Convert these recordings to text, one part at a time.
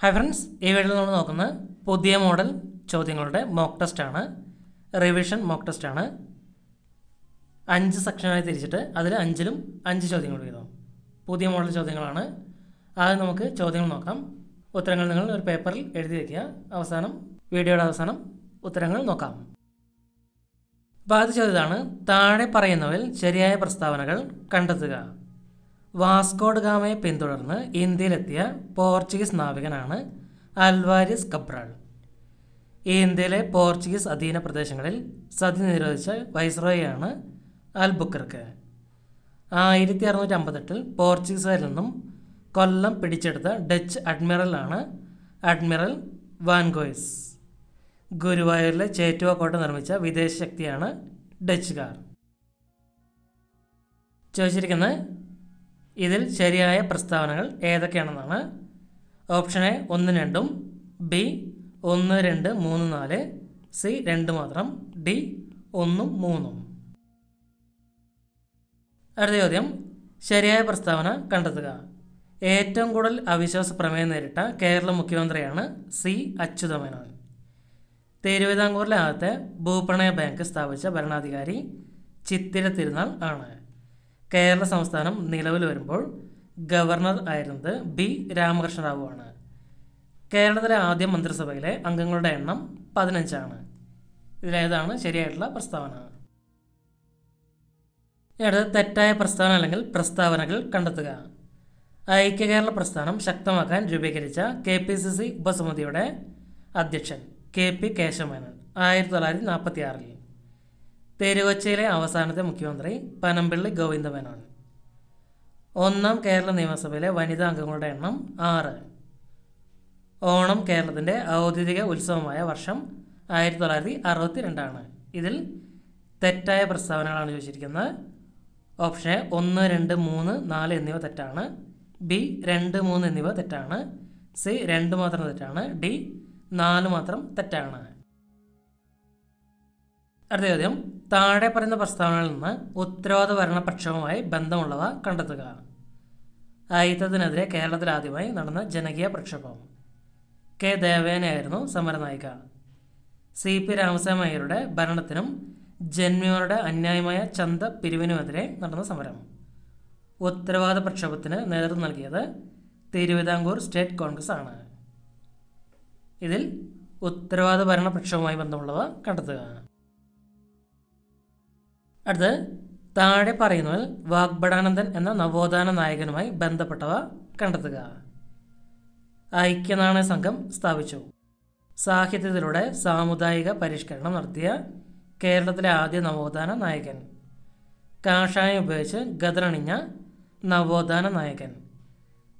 Hi friends ഈ വീഡിയോയിൽ നമ്മൾ നോക്കുന്നത് പുതിയ മോഡൽ ചോദ്യങ്ങളുടെ മോക്ക് ടെസ്റ്റ് ആണ്. റിവിഷൻ മോക്ക് ടെസ്റ്റ് ആണ്. അഞ്ച് സെക്ഷനായി തിരിച്ചിട്ട് അതിൽ അഞ്ചിലും അഞ്ച് ചോദ്യങ്ങൾ വീതം പുതിയ മോഡൽ ചോദ്യങ്ങളാണ്. ആദ്യം നമുക്ക് ചോദ്യങ്ങൾ നോക്കാം. ഉത്തരങ്ങൾ നിങ്ങൾ ഒരു പേപ്പറിൽ എഴുതി വയ്ക്കുക അവസാനം വീഡിയോയുടെ അവസാനം ഉത്തരങ്ങൾ നോക്കാം. അപ്പോൾ ആദ്യ ചോദ്യം ഇതാണ്. താഴെ പറയുന്നവയിൽ ശരിയായ പ്രസ്താവനകൾ കണ്ടെത്തുക. വാസ്കോഡ് ഗാമയെ പിന്തുടർന്ന് ഇന്ത്യയിലെത്തിയ പോർച്ചുഗീസ് നാവികനാണ് അൽവാരിസ് കബ്രാൾ. ഇന്ത്യയിലെ പോർച്ചുഗീസ് അധീന പ്രദേശങ്ങളിൽ സതി നിരോധിച്ച വൈസ്രോയാണ് അൽബുക്കർക്ക്. ആയിരത്തി അറുന്നൂറ്റി അമ്പത്തെട്ടിൽ പോർച്ചുഗീസുകാരിൽ നിന്നും കൊല്ലം പിടിച്ചെടുത്ത ഡച്ച് അഡ്മിറലാണ് അഡ്മിറൽ വാൻഗോയ്സ് ഗുരുവായൂരിലെ ചേറ്റുവ കോട്ട നിർമ്മിച്ച വിദേശ ശക്തിയാണ് ഡച്ചുകാർ. ചോദിച്ചിരിക്കുന്നത് ഇതിൽ ശരിയായ പ്രസ്താവനകൾ ഏതൊക്കെയാണെന്നാണ്? ഓപ്ഷൻ എ ഒന്ന് രണ്ടും ബി ഒന്ന് രണ്ട് മൂന്ന് നാല് സി രണ്ട് മാത്രം ഡി ഒന്നും മൂന്നും. അടുത്ത ചോദ്യം ശരിയായ പ്രസ്താവന കണ്ടെത്തുക. ഏറ്റവും കൂടുതൽ അവിശ്വാസ പ്രമേയം നേരിട്ട കേരള മുഖ്യമന്ത്രിയാണ് സി അച്യുതമേനോൻ. തിരുവിതാംകൂറിലെ ആദ്യത്തെ ഭൂപ്രണയ ബാങ്ക് സ്ഥാപിച്ച ഭരണാധികാരി ചിത്തിര തിരുനാൾ ആണ്. കേരള സംസ്ഥാനം നിലവിൽ വരുമ്പോൾ ഗവർണർ ആയിരുന്നത് ബി രാമകൃഷ്ണ റാവു ആണ് കേരളത്തിലെ ആദ്യ മന്ത്രിസഭയിലെ അംഗങ്ങളുടെ എണ്ണം പതിനഞ്ചാണ്. ഇതിലേതാണ് ശരിയായിട്ടുള്ള പ്രസ്താവന. അടുത്ത തെറ്റായ പ്രസ്താവന അല്ലെങ്കിൽ പ്രസ്താവനകൾ കണ്ടെത്തുക. ഐക്യ കേരള പ്രസ്ഥാനം ശക്തമാക്കാൻ രൂപീകരിച്ച കെ പി സി സി ഉപസമിതിയുടെ അധ്യക്ഷൻ കെ പി കേശവമേനോൻ ആയിരത്തി തൊള്ളായിരത്തി നാൽപ്പത്തി ആറിൽ തിരുവച്ചയിലെ അവസാനത്തെ മുഖ്യമന്ത്രി പനമ്പിള്ളി ഗോവിന്ദമേനോൻ. ഒന്നാം കേരള നിയമസഭയിലെ വനിതാ അംഗങ്ങളുടെ എണ്ണം ആറ്. ഓണം കേരളത്തിന്റെ ഔദ്യോഗിക ഉത്സവമായ വർഷം ആയിരത്തി തൊള്ളായിരത്തി അറുപത്തി രണ്ടാണ് ഇതിൽ തെറ്റായ പ്രസ്താവനകളാണ് ചോദിച്ചിരിക്കുന്നത്. ഓപ്ഷൻ എ ഒന്ന് രണ്ട് മൂന്ന് നാല് എന്നിവ തെറ്റാണ്. ബി രണ്ട് മൂന്ന് എന്നിവ തെറ്റാണ്. സി രണ്ട് മാത്രം തെറ്റാണ്. ഡി നാല് മാത്രം തെറ്റാണ്. അടുത്ത ചോദ്യം. താഴെ പറയുന്ന പ്രസ്താവനകളിൽ നിന്ന് ഉത്തരവാദ ഭരണപക്ഷവുമായി ബന്ധമുള്ളവ കണ്ടെത്തുക. ആയുധത്തിനെതിരെ കേരളത്തിൽ ആദ്യമായി നടന്ന ജനകീയ പ്രക്ഷോഭം. കെ. ദേവേനയായിരുന്നു സമരനായിക സി. പി. രാമസ്വാമി അയ്യരുടെ ഭരണത്തിനും ജന്മിയോടെ അന്യായമായ ചന്ത പിരിവിനുമെതിരെ നടന്ന സമരം. ഉത്തരവാദ പ്രക്ഷോഭത്തിന് നേതൃത്വം നൽകിയത് തിരുവിതാംകൂർ സ്റ്റേറ്റ് കോൺഗ്രസ് ആണ്. ഇതിൽ ഉത്തരവാദ ഭരണ പ്രക്ഷോഭവുമായി ബന്ധമുള്ളവ കണ്ടെത്തുക. അടുത്ത് താഴെ പറയുന്നതിൽ വാഗ്ബടാനന്ദൻ എന്ന നവോത്ഥാന നായകനുമായി ബന്ധപ്പെട്ടവ കണ്ടെത്തുക. ഐക്യനാണയ സംഘം സ്ഥാപിച്ചു. സാഹിത്യത്തിലൂടെ സാമുദായിക പരിഷ്കരണം നടത്തിയ കേരളത്തിലെ ആദ്യ നവോത്ഥാന നായകൻ. കാഷായം ഉപയോഗിച്ച് ഗതറണിഞ്ഞ നവോത്ഥാന നായകൻ.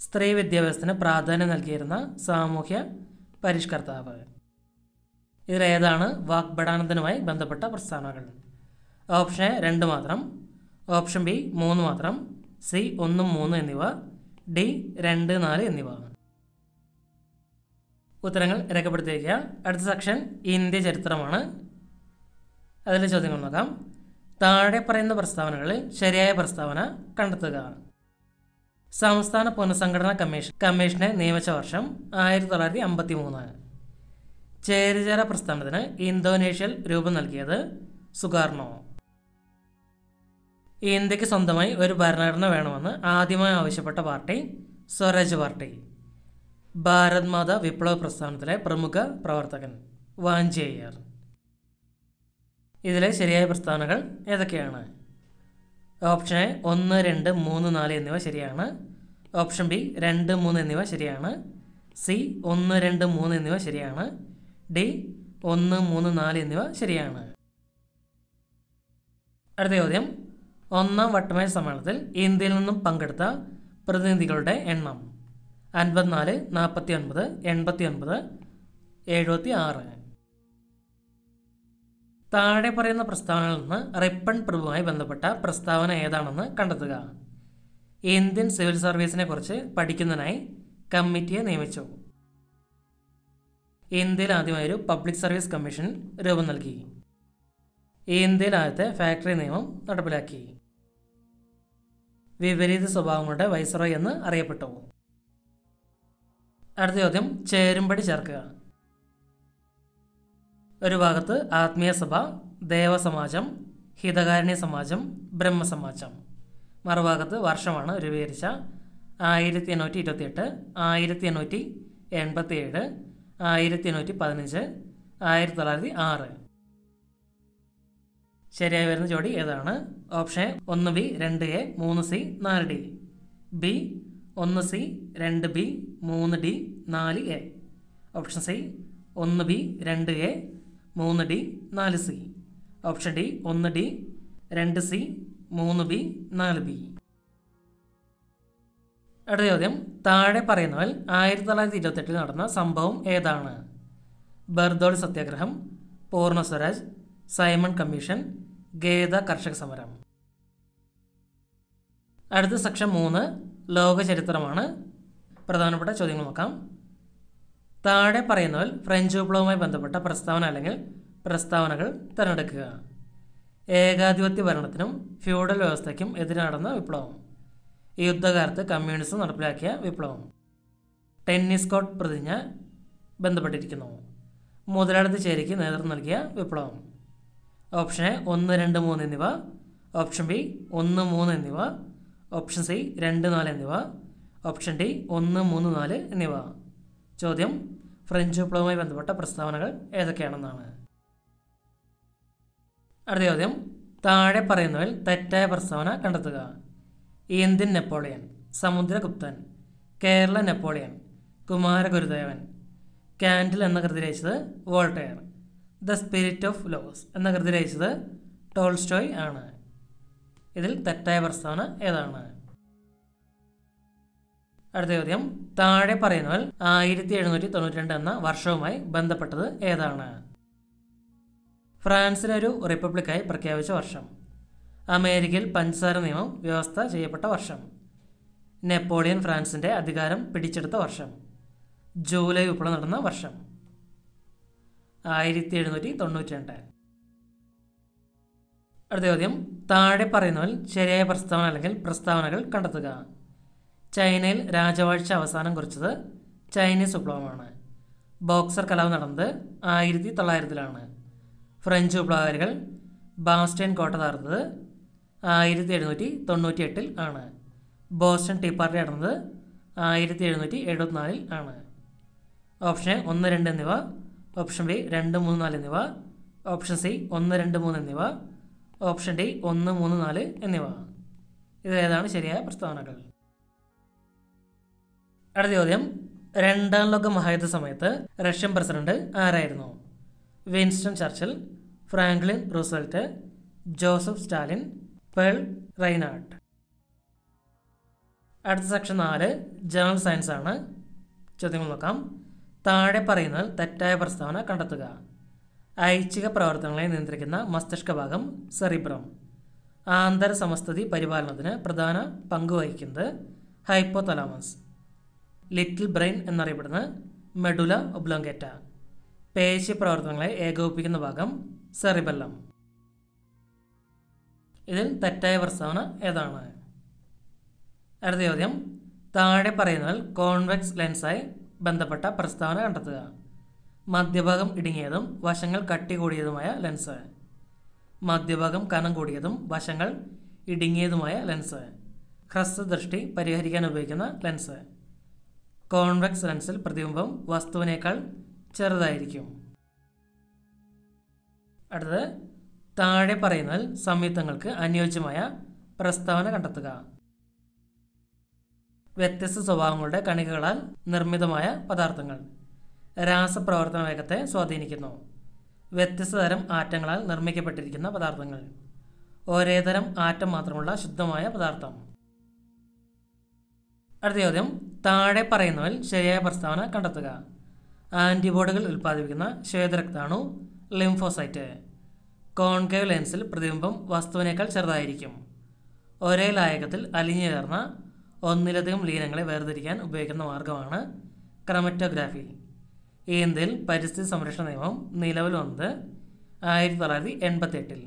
സ്ത്രീ വിദ്യാഭ്യാസത്തിന് പ്രാധാന്യം നൽകിയിരുന്ന സാമൂഹ്യ പരിഷ്കർത്താവ്. ഇതിലേതാണ് വാഗ്ബടാനന്ദനുമായി ബന്ധപ്പെട്ട പ്രസ്താവനകൾ. ഓപ്ഷൻ എ രണ്ട് മാത്രം ഓപ്ഷൻ ബി മൂന്ന് മാത്രം സി ഒന്നും മൂന്ന് എന്നിവ ഡി രണ്ട് നാല് എന്നിവ. ഉത്തരങ്ങൾ രേഖപ്പെടുത്തിയിരിക്കുക. അടുത്ത സെക്ഷൻ ഇന്ത്യ ചരിത്രമാണ്. അതിലെ ചോദ്യങ്ങൾ നോക്കാം. താഴെ പറയുന്ന പ്രസ്താവനകളിൽ ശരിയായ പ്രസ്താവന കണ്ടെത്തുക. സംസ്ഥാന പുനഃസംഘടനാ കമ്മീഷൻ കമ്മീഷനെ നിയമിച്ച വർഷം ആയിരത്തി തൊള്ളായിരത്തി അമ്പത്തി മൂന്ന് ചേരിചേര പ്രസ്ഥാനത്തിന് ഇന്തോനേഷ്യയിൽ രൂപം നൽകിയത് സുകാർണോ? ഇന്ത്യയ്ക്ക് സ്വന്തമായി ഒരു ഭരണഘടന വേണമെന്ന് ആദ്യമായി ആവശ്യപ്പെട്ട പാർട്ടി സ്വരാജ് പാർട്ടി. ഭാരത് മാതാ വിപ്ലവ പ്രസ്ഥാനത്തിലെ പ്രമുഖ പ്രവർത്തകൻ വാഞ്ചേയർ. ഇതിലെ ശരിയായ പ്രസ്ഥാനങ്ങൾ ഏതൊക്കെയാണ്? ഓപ്ഷൻ എ ഒന്ന് രണ്ട് മൂന്ന് നാല് എന്നിവ ശരിയാണ്. ഓപ്ഷൻ ബി രണ്ട് മൂന്ന് എന്നിവ ശരിയാണ്. സി ഒന്ന് രണ്ട് മൂന്ന് എന്നിവ ശരിയാണ്. ഡി ഒന്ന് മൂന്ന് നാല് എന്നിവ ശരിയാണ്. അടുത്ത ചോദ്യം. ഒന്നാം വട്ടമേശ സമ്മേളനത്തിൽ ഇന്ത്യയിൽ നിന്നും പങ്കെടുത്ത പ്രതിനിധികളുടെ എണ്ണം. അൻപത്തിനാല് നാൽപ്പത്തി ഒൻപത് എൺപത്തി ഒൻപത് എഴുപത്തി ആറ് താഴെ പറയുന്ന പ്രസ്താവനകളിൽ നിന്ന് റിപ്പൺ പ്രഭുവുമായി ബന്ധപ്പെട്ട പ്രസ്താവന ഏതാണെന്ന് കണ്ടെത്തുക. ഇന്ത്യൻ സിവിൽ സർവീസിനെ കുറിച്ച് പഠിക്കുന്നതിനായി കമ്മിറ്റിയെ നിയമിച്ചു. ഇന്ത്യയിൽ ആദ്യമായി ഒരു പബ്ലിക് സർവീസ് കമ്മീഷൻ രൂപം നൽകി. ഇന്ത്യയിൽ ആദ്യത്തെ ഫാക്ടറി നിയമം നടപ്പിലാക്കി. വിപരീത സ്വഭാവങ്ങളുടെ വൈസ്രോയ് എന്ന് അറിയപ്പെട്ടു. അടുത്ത ചോദ്യം ചേരുംപടി ചേർക്കുക. ഒരു ഭാഗത്ത് ആത്മീയ സഭ ദേവസമാജം ഹിതകാരുണ്യ സമാജം ബ്രഹ്മസമാജം. മറുഭാഗത്ത് വർഷമാണ് രൂപീകരിച്ച ആയിരത്തി എണ്ണൂറ്റി ഇരുപത്തിയെട്ട് ആയിരത്തി എണ്ണൂറ്റി എൺപത്തി ഏഴ് ആയിരത്തി എണ്ണൂറ്റി പതിനഞ്ച് ആയിരത്തി തൊള്ളായിരത്തി ആറ് ശരിയായി വരുന്ന ജോഡി ഏതാണ്? ഓപ്ഷൻ ഒന്ന് ബി രണ്ട് എ മൂന്ന് സി നാല് ഡി. ബി ഒന്ന് സി രണ്ട് ബി മൂന്ന് ഡി നാല് എ. ഓപ്ഷൻ സി ഒന്ന് ബി രണ്ട് എ മൂന്ന് ഡി നാല് സി. ഓപ്ഷൻ ഡി ഒന്ന് ഡി രണ്ട് സി മൂന്ന് ബി നാല് ബി. അടുത്ത ചോദ്യം. താഴെ പറയുന്നവൽ ആയിരത്തി തൊള്ളായിരത്തി ഇരുപത്തെട്ടിൽ നടന്ന സംഭവം ഏതാണ്? ബർദോൾ സത്യാഗ്രഹം പൂർണ സ്വരാജ് സൈമൺ കമ്മീഷൻ ഗേദ കർഷക സമരം. അടുത്ത സെക്ഷൻ മൂന്ന് ലോക ചരിത്രമാണ്. പ്രധാനപ്പെട്ട ചോദ്യങ്ങൾ നോക്കാം. താഴെ പറയുന്നവൽ ഫ്രഞ്ച് വിപ്ലവവുമായി ബന്ധപ്പെട്ട പ്രസ്താവന അല്ലെങ്കിൽ പ്രസ്താവനകൾ തിരഞ്ഞെടുക്കുക. ഏകാധിപത്യ ഭരണത്തിനും ഫ്യൂഡൽ വ്യവസ്ഥയ്ക്കും എതിരെ നടന്ന വിപ്ലവം. യുദ്ധകാലത്ത് കമ്മ്യൂണിസം നടപ്പിലാക്കിയ വിപ്ലവം. ടെന്നീസ് കോട്ട് പ്രതിജ്ഞ ബന്ധപ്പെട്ടിരിക്കുന്നു. മുതലാളിത്ത ചേരിക്ക് നേതൃത്വം നൽകിയ വിപ്ലവം. ഓപ്ഷൻ എ ഒന്ന് രണ്ട് മൂന്ന് എന്നിവ ഓപ്ഷൻ ബി ഒന്ന് മൂന്ന് എന്നിവ ഓപ്ഷൻ സി രണ്ട് നാല് എന്നിവ ഓപ്ഷൻ ഡി ഒന്ന് മൂന്ന് നാല് എന്നിവ. ചോദ്യം ഫ്രഞ്ച് വിപ്ലവവുമായി ബന്ധപ്പെട്ട പ്രസ്താവനകൾ ഏതൊക്കെയാണെന്നാണ്. അടുത്ത ചോദ്യം താഴെ പറയുന്നവയിൽ തെറ്റായ പ്രസ്താവന കണ്ടെത്തുക. ഇന്ത്യൻ നെപ്പോളിയൻ സമുദ്രഗുപ്തൻ കേരള നെപ്പോളിയൻ കുമാരഗുരുദേവൻ കാൻഡിൽ എന്ന കൃതി രചിച്ചത് Voltaire. The spirit of laws എന്ന കൃതി രചിച്ചത് ടോൾസ്റ്റോയ് ആണ്. ഇതിൽ തെറ്റായ പ്രസ്താവന ഏതാണ്? അടുത്ത ചോദ്യം. താഴെ പറയുന്നവൽ ആയിരത്തി എഴുന്നൂറ്റി തൊണ്ണൂറ്റി രണ്ട് എന്ന വർഷവുമായി ബന്ധപ്പെട്ടത് ഏതാണ്? ഫ്രാൻസിനൊരു റിപ്പബ്ലിക്കായി പ്രഖ്യാപിച്ച വർഷം. അമേരിക്കയിൽ പഞ്ചസാര നിയമം വ്യവസ്ഥ ചെയ്യപ്പെട്ട വർഷം. നെപ്പോളിയൻ ഫ്രാൻസിന്റെ അധികാരം പിടിച്ചെടുത്ത വർഷം. ജൂലൈ വിപ്ലവം നടന്ന വർഷം. ആയിരത്തി എഴുന്നൂറ്റി തൊണ്ണൂറ്റി രണ്ട് അടുത്ത ചോദ്യം. താഴെ പറയുന്നവൽ ശരിയായ പ്രസ്താവന അല്ലെങ്കിൽ പ്രസ്താവനകൾ കണ്ടെത്തുക. ചൈനയിൽ രാജവാഴ്ച അവസാനം കുറിച്ചത് ചൈനീസ് വിപ്ലവമാണ്. ബോക്സർ കലാപം നടന്നത് ആയിരത്തി തൊള്ളായിരത്തിലാണ് ഫ്രഞ്ച് വിപ്ലവകാരികൾ ബാസ്റ്റൈൻ കോട്ട തകർന്നത് ആയിരത്തി എഴുന്നൂറ്റി തൊണ്ണൂറ്റി എട്ടിൽ ആണ്. ബോസ്റ്റൺ ടീ പാർട്ടി നടന്നത് ആയിരത്തി എഴുന്നൂറ്റി എഴുപത്തിനാലിൽ ആണ്. ഓപ്ഷൻ ഒന്ന് രണ്ട് എന്നിവ ഓപ്ഷൻ ബി രണ്ട് മൂന്ന് നാല് എന്നിവ. ഓപ്ഷൻ സി ഒന്ന് രണ്ട് മൂന്ന് എന്നിവ. ഓപ്ഷൻ ഡി ഒന്ന് മൂന്ന് നാല് എന്നിവ. ഇത് ഏതാണ് ശരിയായ പ്രസ്താവനകൾ? അടുത്ത ചോദ്യം. രണ്ടാം ലോക മഹായുദ്ധ സമയത്ത് റഷ്യൻ പ്രസിഡന്റ് ആരായിരുന്നു? Winston Churchill Franklin Roosevelt Joseph Stalin Pearl Reinhardt അടുത്ത സെക്ഷൻ നാല് ജനറൽ സയൻസ് ആണ് ചോദ്യങ്ങൾ നോക്കാം. താഴെ പറയുന്നതിൽ തെറ്റായ പ്രസ്താവന കണ്ടെത്തുക. ഐച്ഛിക പ്രവർത്തനങ്ങളെ നിയന്ത്രിക്കുന്ന മസ്തിഷ്ക ഭാഗം സെറിബ്രം. ആന്തര സമസ്ഥിതി പരിപാലനത്തിന് പ്രധാന പങ്ക് വഹിക്കുന്നത് ഹൈപ്പോതലാമസ്. ലിറ്റിൽ ബ്രെയിൻ എന്നറിയപ്പെടുന്ന മെഡുല ഒബ്ലോങ്കേറ്റ. പേശി പ്രവർത്തനങ്ങളെ ഏകോപിപ്പിക്കുന്ന ഭാഗം സെറിബെല്ലം. ഇതിൽ തെറ്റായ പ്രസ്താവന ഏതാണ്? അടുത്ത ചോദ്യം. താഴെ പറയുന്നതിൽ കോൺവെക്സ് ലെൻസായി ബന്ധപ്പെട്ട പ്രസ്താവന കണ്ടെത്തുക. മധ്യഭാഗം ഇടുങ്ങിയതും വശങ്ങൾ കട്ടി കൂടിയതുമായ ലെൻസ് മധ്യഭാഗം കനം കൂടിയതും വശങ്ങൾ ഇടുങ്ങിയതുമായ ലെൻസ് ഹ്രസ്വദൃഷ്ടി പരിഹരിക്കാൻ ഉപയോഗിക്കുന്ന ലെൻസ് കോൺവെക്സ് ലെൻസിൽ പ്രതിബിംബം വസ്തുവിനേക്കാൾ ചെറുതായിരിക്കും. അടുത്തത് താഴെ പറയുന്നതിൽ സംയുക്തങ്ങൾക്ക് അനുയോജ്യമായ പ്രസ്താവന കണ്ടെത്തുക. വ്യത്യസ്ത സ്വഭാവങ്ങളുടെ കണികകളാൽ നിർമ്മിതമായ പദാർത്ഥങ്ങൾ രാസപ്രവർത്തന വേഗത്തെ സ്വാധീനിക്കുന്നു. വ്യത്യസ്ത തരം ആറ്റങ്ങളാൽ നിർമ്മിക്കപ്പെട്ടിരിക്കുന്ന പദാർത്ഥങ്ങൾ. ഒരേ തരം ആറ്റം മാത്രമുള്ള ശുദ്ധമായ പദാർത്ഥം. അടുത്ത ചോദ്യം. താഴെ പറയുന്നവൽ ശരിയായ പ്രസ്താവന കണ്ടെത്തുക. ആന്റിബോഡികൾ ഉൽപ്പാദിപ്പിക്കുന്ന ശ്വേതരക്താണു ലിംഫോസൈറ്റ്. കോൺകേവ് ലെൻസിൽ പ്രതിബിംബം വസ്തുവിനേക്കാൾ ചെറുതായിരിക്കും. ഒരേ ലായകത്തിൽ അലിഞ്ഞു ചേർന്ന ഒന്നിലധികം ലീനങ്ങളെ വേർതിരിക്കാൻ ഉപയോഗിക്കുന്ന മാർഗമാണ് ക്രമറ്റോഗ്രാഫി. ഇന്ത്യയിൽ പരിസ്ഥിതി സംരക്ഷണ നിയമം നിലവിൽ വന്നത് ആയിരത്തി തൊള്ളായിരത്തി എൺപത്തി എട്ടിൽ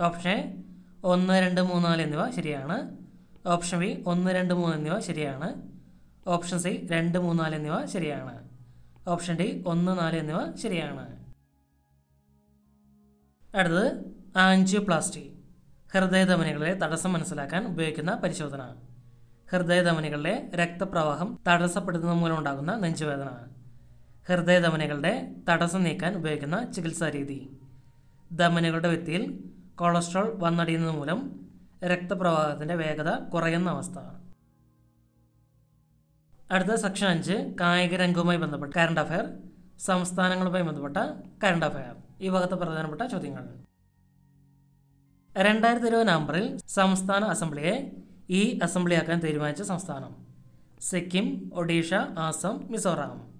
ഓപ്ഷൻ എ ഒന്ന് രണ്ട് മൂന്ന് നാല് എന്നിവ ശരിയാണ്. ഓപ്ഷൻ ബി ഒന്ന് രണ്ട് മൂന്ന് എന്നിവ ശരിയാണ്. ഓപ്ഷൻ സി രണ്ട് മൂന്ന് നാല് എന്നിവ ശരിയാണ്. ഓപ്ഷൻ ഡി ഒന്ന് നാല് എന്നിവ ശരിയാണ്. അടുത്തത് ആൻജിയോപ്ലാസ്റ്റി ഹൃദയധമനികളിലെ തടസ്സം മനസ്സിലാക്കാൻ ഉപയോഗിക്കുന്ന പരിശോധന. ഹൃദയധമനികളിലെ രക്തപ്രവാഹം തടസ്സപ്പെടുന്നത് മൂലമുണ്ടാകുന്ന നെഞ്ചുവേദന. ഹൃദയധമനികളുടെ തടസ്സം നീക്കാൻ ഉപയോഗിക്കുന്ന ചികിത്സാ രീതി. ധമനികളുടെ വ്യക്തിയിൽ കൊളസ്ട്രോൾ വന്നടിയുന്നത് മൂലം രക്തപ്രവാഹത്തിന്റെ വേഗത കുറയുന്ന അവസ്ഥ. അടുത്ത സെക്ഷൻ അഞ്ച് കായിക രംഗവുമായി ബന്ധപ്പെട്ട കറണ്ട് അഫയർ സംസ്ഥാനങ്ങളുമായി ബന്ധപ്പെട്ട കറണ്ട് അഫയർ ഈ ഭാഗത്ത് പ്രധാനപ്പെട്ട ചോദ്യങ്ങൾ. രണ്ടായിരത്തി ഇരുപത് നവംബറിൽ സംസ്ഥാന അസംബ്ലിയെ ഈ അസംബ്ലി ആക്കാൻ തീരുമാനിച്ച സംസ്ഥാനം. സിക്കിം ഒഡീഷ ആസം മിസോറാം.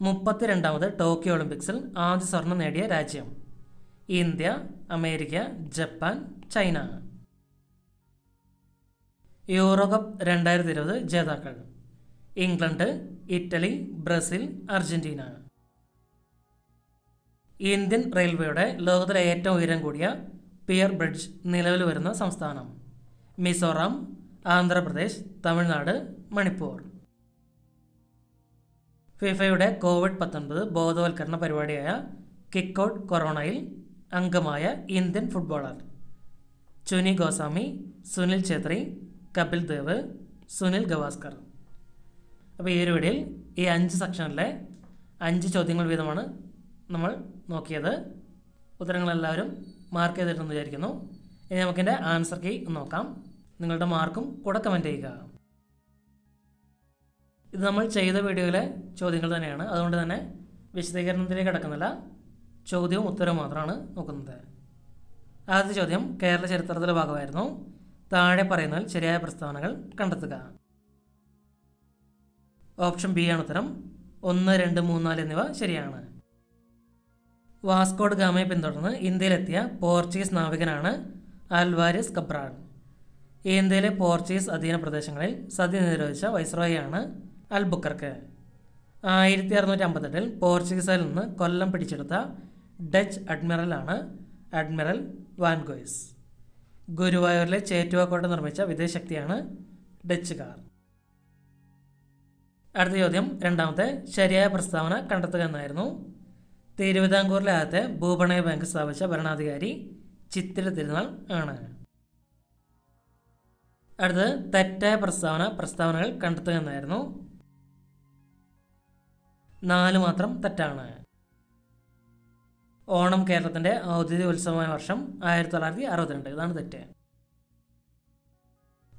മുപ്പത്തിരണ്ടാമത് ടോക്കിയോ ഒളിമ്പിക്സിൽ ആദ്യ സ്വർണം നേടിയ രാജ്യം. India America Japan China. Euro cup രണ്ടായിരത്തി ഇരുപത് ജേതാക്കൾ. England Italy Brazil Argentina. Indian റെയിൽവേയുടെ ലോകത്തിലെ ഏറ്റവും ഉയരം കൂടിയ പിയർ ബ്രിഡ്ജ് നിലവിൽ വരുന്ന സംസ്ഥാനം. മിസോറാം ആന്ധ്രാപ്രദേശ് തമിഴ്നാട് മണിപ്പൂർ. ഫിഫയുടെ കോവിഡ് പത്തൊൻപത് ബോധവൽക്കരണ പരിപാടിയായ കിക്ക് ഔട്ട് കൊറോണയിൽ അംഗമായ ഇന്ത്യൻ ഫുട്ബോളർ ചുനി ഗോസ്വാമി സുനിൽ ഛേത്രി കപിൽ ദേവ് സുനിൽ ഗവാസ്കർ. അപ്പോൾ ഈ ഒരു വീഡിയോയിൽ ഈ അഞ്ച് സെക്ഷനിലെ അഞ്ച് ചോദ്യങ്ങൾ വീതമാണ് നമ്മൾ നോക്കിയത്. ഉത്തരങ്ങളെല്ലാവരും മാർക്ക് ചെയ്തിട്ടുണ്ടെന്ന് വിചാരിക്കുന്നു. ഇനി നമുക്കിന്റെ ആൻസർ കീ നോക്കാം. നിങ്ങളുടെ മാർക്കും കൂടെ കമന്റ് ചെയ്യുക. ഇത് നമ്മൾ ചെയ്ത വീഡിയോയിലെ ചോദ്യങ്ങൾ തന്നെയാണ്. അതുകൊണ്ട് തന്നെ വിശദീകരണത്തിലേക്ക് കിടക്കുന്നില്ല. ചോദ്യവും ഉത്തരവും മാത്രമാണ് നോക്കുന്നത്. ആദ്യത്തെ ചോദ്യം കേരള ചരിത്രത്തിലെ ഭാഗമായിരുന്നു. താഴെ പറയുന്നതിൽ ശരിയായ പ്രസ്താവനകൾ കണ്ടെത്തുക. ഓപ്ഷൻ ബി ആണ് ഉത്തരം. ഒന്ന് രണ്ട് മൂന്ന് നാല് എന്നിവ ശരിയാണ്. വാസ്കോഡ് ഗാമയെ പിന്തുടർന്ന് ഇന്ത്യയിലെത്തിയ പോർച്ചുഗീസ് നാവികനാണ് ആൽവാരിസ് കബ്രാൾ ഇന്ത്യയിലെ പോർച്ചുഗീസ് അധീന പ്രദേശങ്ങളിൽ സതി നിരോധിച്ച വൈസ്രോയാണ് അൽബുക്കർക്ക്. ആയിരത്തി അറുന്നൂറ്റി അമ്പത്തെട്ടിൽ പോർച്ചുഗീസിൽ നിന്ന് കൊല്ലം പിടിച്ചെടുത്ത ഡച്ച് അഡ്മിറലാണ് അഡ്മിറൽ വാൻഗോയിസ്. ഗുരുവായൂരിലെ ചേറ്റുവാക്കോട്ട നിർമ്മിച്ച വിദേശശക്തിയാണ് ഡച്ചുകാർ. അടുത്ത ചോദ്യം രണ്ടാമത്തെ ശരിയായ പ്രസ്താവന കണ്ടെത്തുക എന്നായിരുന്നു. തിരുവിതാംകൂറിലെ ആദ്യത്തെ ഭൂപണയ ബാങ്ക് സ്ഥാപിച്ച ഭരണാധികാരി ചിത്തിര തിരുനാൾ ആണ്. അടുത്തത് തെറ്റായ പ്രസ്താവന പ്രസ്താവനകൾ കണ്ടെത്തുക എന്നായിരുന്നു. നാല് മാത്രം തെറ്റാണ്. ഓണം കേരളത്തിന്റെ ഔദ്യോഗിക ഉത്സവമായ വർഷം ആയിരത്തി തൊള്ളായിരത്തി അറുപത്തിരണ്ട് ഇതാണ് തെറ്റ്.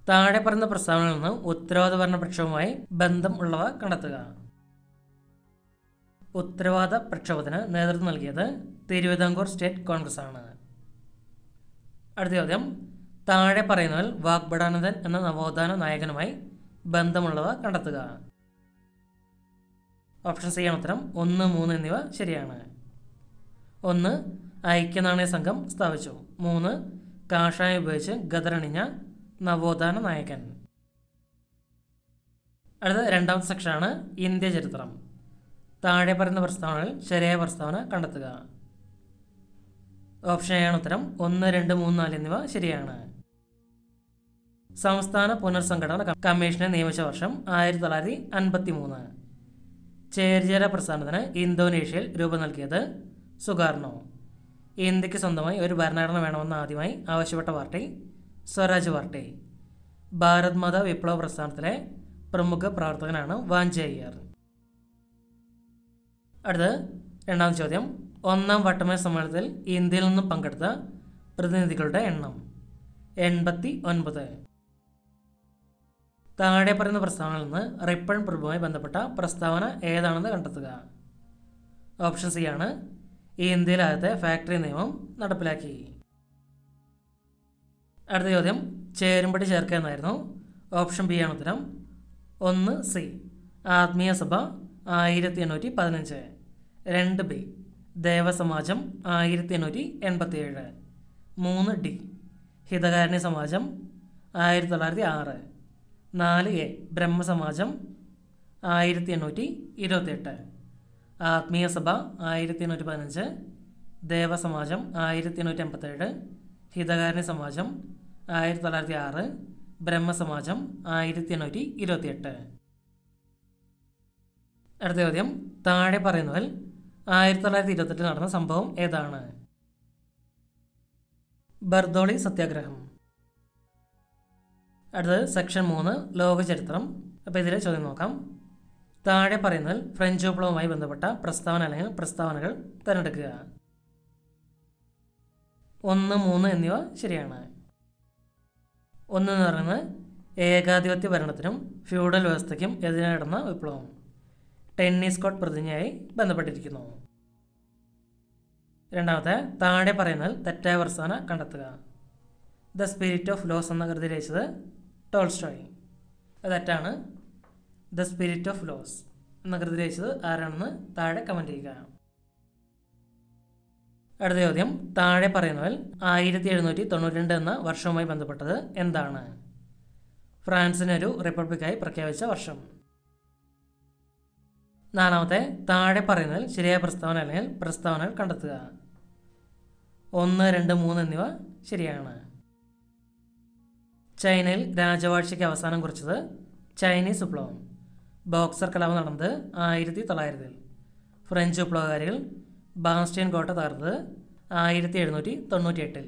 താഴെ പറയുന്ന പ്രസ്താവനകളിൽ നിന്ന് ഉത്തരവാദഭരണ പ്രക്ഷോഭവുമായി ബന്ധം ഉള്ളവ കണ്ടെത്തുക. ഉത്തരവാദ പ്രക്ഷോഭത്തിന് നേതൃത്വം നൽകിയത് തിരുവിതാംകൂർ സ്റ്റേറ്റ് കോൺഗ്രസ് ആണ് അടുത്ത ചോദ്യം. താഴെ പറയുന്നതിൽ വാഗ്ബടാനന്ദൻ എന്ന നവോത്ഥാന നായകനുമായി ബന്ധമുള്ളവ കണ്ടെത്തുക. ഓപ്ഷൻ സി ആണ് ഉത്തരം. ഒന്ന് മൂന്ന് എന്നിവ ശരിയാണ്. ഒന്ന് ഐക്യനാണയ സംഘം സ്ഥാപിച്ചു. മൂന്ന് കാഷായം ഉപയോഗിച്ച് ഗദറണിഞ്ഞ നവോത്ഥാന നായകൻ. അടുത്ത രണ്ടാമത്തെ സെക്ഷനാണ് ഇന്ത്യ ചരിത്രം. താഴെ പറയുന്ന പ്രസ്താവനകൾ ശരിയായ പ്രസ്താവന കണ്ടെത്തുക. ഓപ്ഷൻ എ ആണ് ഉത്തരം. ഒന്ന് രണ്ട് മൂന്ന് നാല് എന്നിവ ശരിയാണ്. സംസ്ഥാന പുനർസംഘടന കമ്മീഷനെ നിയമിച്ച വർഷം ആയിരത്തി തൊള്ളായിരത്തി അൻപത്തി മൂന്ന് ചേരിചേര പ്രസ്ഥാനത്തിന് ഇന്തോനേഷ്യയിൽ രൂപം നൽകിയത് സുകാർണോ. ഇന്ത്യയ്ക്ക് സ്വന്തമായി ഒരു ഭരണഘടന വേണമെന്ന് ആദ്യമായി ആവശ്യപ്പെട്ട പാർട്ടി സ്വരാജ് പാർട്ടി. ഭാരത് മാത വിപ്ലവ പ്രസ്ഥാനത്തിലെ പ്രമുഖ പ്രവർത്തകനാണ് വാഞ്ചയ്യർ അടുത്ത് രണ്ടാം ചോദ്യം. ഒന്നാം വട്ടമേശ സമ്മേളനത്തിൽ ഇന്ത്യയിൽ നിന്നും പങ്കെടുത്ത പ്രതിനിധികളുടെ എണ്ണം. എൺപത്തി ഒൻപത് താഴെ പറയുന്ന പ്രസ്താവനയിൽ നിന്ന് റിപ്പൺ പ്രഭുവുമായി ബന്ധപ്പെട്ട പ്രസ്താവന ഏതാണെന്ന് കണ്ടെത്തുക. ഓപ്ഷൻ സി ആണ് ഈ ഇന്ത്യയിലെ ഫാക്ടറി നിയമം നടപ്പിലാക്കി. അടുത്ത ചോദ്യം ചേരുംപടി ചേർക്കുക എന്നായിരുന്നു. ഓപ്ഷൻ ബി ആണ് ഉത്തരം. ഒന്ന് സി ആത്മീയ സഭ ആയിരത്തി എണ്ണൂറ്റി പതിനഞ്ച് രണ്ട് ബി ദേവസമാജം ആയിരത്തി എണ്ണൂറ്റി എൺപത്തി ഏഴ് മൂന്ന് ഡി ഹിതകാരണി സമാജം ആയിരത്തി തൊള്ളായിരത്തി ആറ് നാല് എ ബ്രഹ്മസമാജം ആയിരത്തി എണ്ണൂറ്റി ഇരുപത്തിയെട്ട്. ആത്മീയ സഭ ആയിരത്തി എണ്ണൂറ്റി പതിനഞ്ച് ദേവസമാജം ആയിരത്തി എണ്ണൂറ്റി എൺപത്തേഴ് ഹിതകാരണി സമാജം ആയിരത്തി തൊള്ളായിരത്തി ആറ് ബ്രഹ്മസമാജം ആയിരത്തി എണ്ണൂറ്റി ഇരുപത്തിയെട്ട് അടുത്ത ചോദ്യം. താഴെ പറയുന്നതിൽ ആയിരത്തി തൊള്ളായിരത്തി ഇരുപത്തെട്ട് നടന്ന സംഭവം ഏതാണ്? ബർദോളി സത്യാഗ്രഹം. അടുത്തത് സെക്ഷൻ മൂന്ന് ലോകചരിത്രം. അപ്പോൾ ഇതിലെ ചോദ്യം നോക്കാം. താഴെ പറയുന്നതിൽ ഫ്രഞ്ച് വിപ്ലവവുമായി ബന്ധപ്പെട്ട പ്രസ്താവന അല്ലെങ്കിൽ പ്രസ്താവനകൾ തിരഞ്ഞെടുക്കുക. ഒന്ന് മൂന്ന് എന്നിവ ശരിയാണ്. ഒന്ന് എന്ന് പറയുന്നത് ഏകാധിപത്യ ഭരണത്തിനും ഫ്യൂഡൽ വ്യവസ്ഥയ്ക്കും എതിരെ നടന്ന വിപ്ലവം. ടെന്നീസ് കോട്ട് പ്രതിജ്ഞയായി ബന്ധപ്പെട്ടിരിക്കുന്നു. രണ്ടാമത്തെ താഴെ പറയുന്നതിൽ തെറ്റായ പ്രസ്താവന കണ്ടെത്തുക. ദ സ്പിരിറ്റ് ഓഫ് ലോസ് എന്ന കൃതി രചിച്ചത് ടോൾസ്റ്റോയ് അത് തെറ്റാണ് ദ സ്പിരിറ്റ് ഓഫ് ലോസ് എന്ന കൃതി രചിച്ചത് ആരാണെന്ന് താഴെ കമന്റ് ചെയ്യുക. അടുത്ത ചോദ്യം താഴെ പറയുന്നവൽ ആയിരത്തി എഴുന്നൂറ്റി തൊണ്ണൂറ്റി രണ്ട് എന്ന വർഷവുമായി ബന്ധപ്പെട്ടത് എന്താണ്? ഫ്രാൻസിനൊരു റിപ്പബ്ലിക്കായി പ്രഖ്യാപിച്ച വർഷം. നാലാമത്തെ താഴെ പറയുന്നതിൽ ശരിയായ പ്രസ്താവന അല്ലെങ്കിൽ പ്രസ്താവനകൾ കണ്ടെത്തുക. ഒന്ന് രണ്ട് മൂന്ന് എന്നിവ ശരിയാണ്. ചൈനയിൽ രാജവാഴ്ചയ്ക്ക് അവസാനം കുറിച്ചത് ചൈനീസ് വിപ്ലവം. ബോക്സർ കലാപം നടന്നത് ആയിരത്തി തൊള്ളായിരത്തിൽ. ഫ്രഞ്ച് വിപ്ലവകാരികൾ ബാസ്റ്റിയൻ കോട്ട തകർത്തത് ആയിരത്തി എഴുന്നൂറ്റി തൊണ്ണൂറ്റി എട്ടിൽ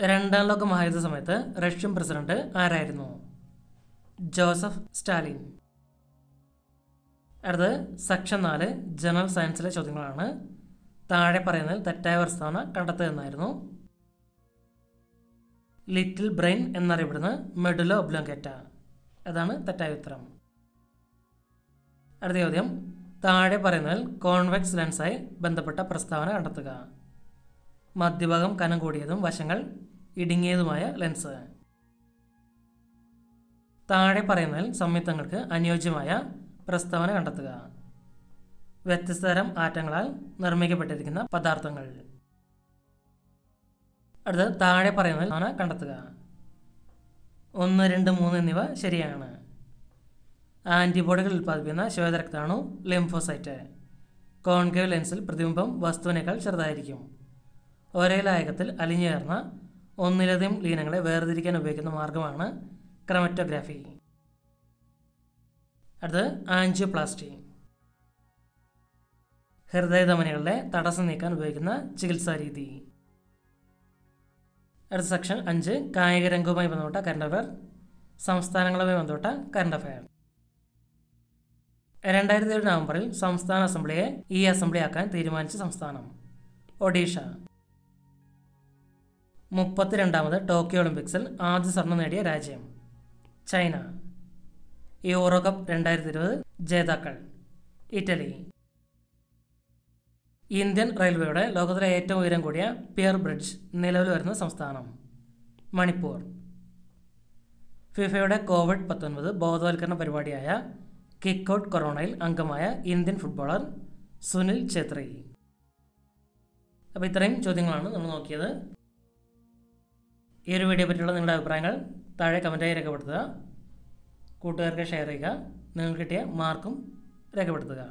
രണ്ടാം ലോക മഹായുദ്ധ സമയത്ത് റഷ്യൻ പ്രസിഡന്റ് ആരായിരുന്നു? Joseph Stalin. അടുത്ത് സെക്ഷൻ നാല് ജനറൽ സയൻസിലെ ചോദ്യങ്ങളാണ്. താഴെ പറയുന്നതിൽ തെറ്റായ പ്രസ്താവന കണ്ടെത്തുക എന്നായിരുന്നു ലിറ്റിൽ ബ്രെയിൻ എന്നറിയപ്പെടുന്ന മെഡുല ഒബ്ലോങ്കേറ്റ അതാണ് തെറ്റായ ഉത്തരം. അടുത്ത ചോദ്യം. താഴെ പറയുന്നതിൽ കോൺവെക്സ് ലെൻസായി ബന്ധപ്പെട്ട പ്രസ്താവന കണ്ടെത്തുക. മധ്യഭാഗം കനം കൂടിയതും വശങ്ങൾ ഇടുങ്ങിയതുമായ ലെൻസ് താഴെ പറയുന്നതിൽ സംയുക്തങ്ങൾക്ക് അനുയോജ്യമായ പ്രസ്താവന കണ്ടെത്തുക. വ്യത്യസ്ത തരം ആറ്റങ്ങളാൽ നിർമ്മിക്കപ്പെട്ടിരിക്കുന്ന പദാർത്ഥങ്ങൾ. അടുത്തത് താഴെ പറയുന്നത് ആണ് കണ്ടെത്തുക. ഒന്ന് രണ്ട് മൂന്ന് എന്നിവ ശരിയാണ്. ആന്റിബോഡികൾ ഉൽപ്പാദിപ്പിക്കുന്ന ശ്വേതരക്താണു ലിംഫോസൈറ്റ്. കോൺകേവ് ലെൻസിൽ പ്രതിബിംബം വസ്തുവിനേക്കാൾ ചെറുതായിരിക്കും. ഒരേ ലായകത്തിൽ അലിഞ്ഞു ചേർന്ന ഒന്നിലധികം ലീനങ്ങളെ വേർതിരിക്കാൻ ഉപയോഗിക്കുന്ന മാർഗമാണ് ക്രമറ്റോഗ്രാഫി. അടുത്തത് ആൻജിയോപ്ലാസ്റ്റി. ഹൃദയധമനികളുടെ തടസ്സം നീക്കാൻ ഉപയോഗിക്കുന്ന ചികിത്സാ രീതി അടുത്ത സെക്ഷൻ അഞ്ച് കായിക രംഗവുമായി ബന്ധപ്പെട്ട കറണ്ട് അഫയർ സംസ്ഥാനങ്ങളുമായി ബന്ധപ്പെട്ട കറണ്ട് അഫയർ രണ്ടായിരത്തി ഏഴ് നവംബറിൽ സംസ്ഥാന അസംബ്ലിയെ ഈ അസംബ്ലിയാക്കാൻ തീരുമാനിച്ച സംസ്ഥാനം ഒഡീഷ. മുപ്പത്തിരണ്ടാമത് ടോക്കിയോ ഒളിമ്പിക്സിൽ ആദ്യ സ്വർണം നേടിയ രാജ്യം ചൈന. യൂറോ കപ്പ് രണ്ടായിരത്തി ഇരുപത് ജേതാക്കൾ ഇറ്റലി. ഇന്ത്യൻ റെയിൽവേയുടെ ലോകത്തിലെ ഏറ്റവും ഉയരം കൂടിയ പിയർ ബ്രിഡ്ജ് നിലവിൽ വരുന്ന സംസ്ഥാനം മണിപ്പൂർ. ഫിഫയുടെ കോവിഡ് പത്തൊൻപത് ബോധവൽക്കരണ പരിപാടിയായ കിക്ക് ഔട്ട് കൊറോണയിൽ അംഗമായ ഇന്ത്യൻ ഫുട്ബോളർ സുനിൽ ഛേത്രി. അപ്പോൾ ഇത്രയും ചോദ്യങ്ങളാണ് നമ്മൾ നോക്കിയത്. ഈ ഒരു വീഡിയോ പറ്റിയുള്ള നിങ്ങളുടെ അഭിപ്രായങ്ങൾ താഴെ കമന്റായി രേഖപ്പെടുത്തുക. കൂട്ടുകാർക്ക് ഷെയർ ചെയ്യുക. നിങ്ങൾക്ക് കിട്ടിയ മാർക്കും രേഖപ്പെടുത്തുക.